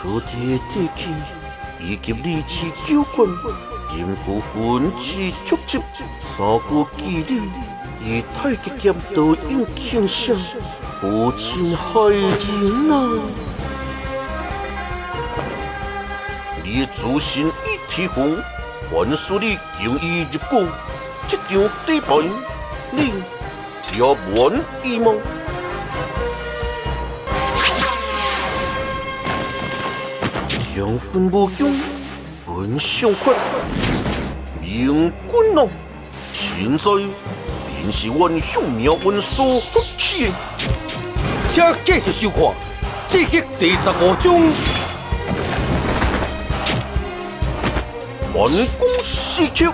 楚地地气，以及理智纠困，任不分之曲折，三顾忌惮，以太极剑导引倾向，无情害人啊！你自信一体红，还属你经意入宫，这场对白，你也满意吗？两分无用，本相宽，明君啊！现在便是阮向命运所不起的。请继续收看刺激第十五章。完工四桥。